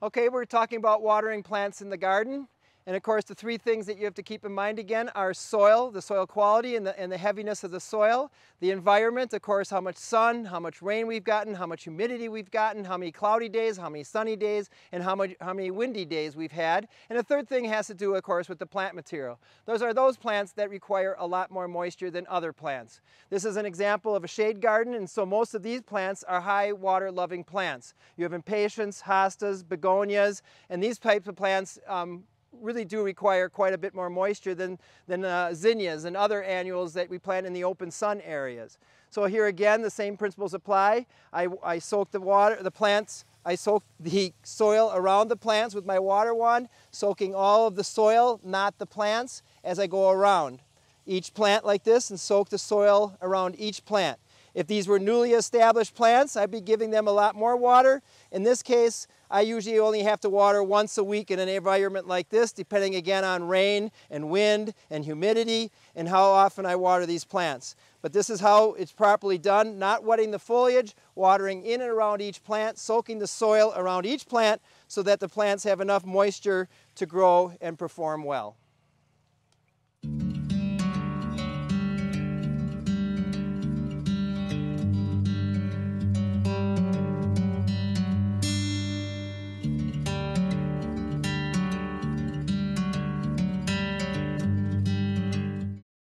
Okay, we're talking about watering plants in the garden. And of course, the three things that you have to keep in mind again are soil, the soil quality and the, and the heaviness of the soil, the environment, of course, how much sun, how much rain we've gotten, how much humidity we've gotten, how many cloudy days, how many sunny days, and how, much, how many windy days we've had. And the third thing has to do, of course, with the plant material. Those are those plants that require a lot more moisture than other plants. This is an example of a shade garden, and so most of these plants are high water loving plants. You have impatiens, hostas, begonias, and these types of plants um, really do require quite a bit more moisture than, than uh, zinnias and other annuals that we plant in the open sun areas. So here again, the same principles apply. I, I soak the water, the plants, I soak the soil around the plants with my water wand, soaking all of the soil, not the plants, as I go around each plant like this and soak the soil around each plant. If these were newly established plants, I'd be giving them a lot more water. In this case, I usually only have to water once a week in an environment like this, depending again on rain and wind and humidity and how often I water these plants. But this is how it's properly done, not wetting the foliage, watering in and around each plant, soaking the soil around each plant so that the plants have enough moisture to grow and perform well.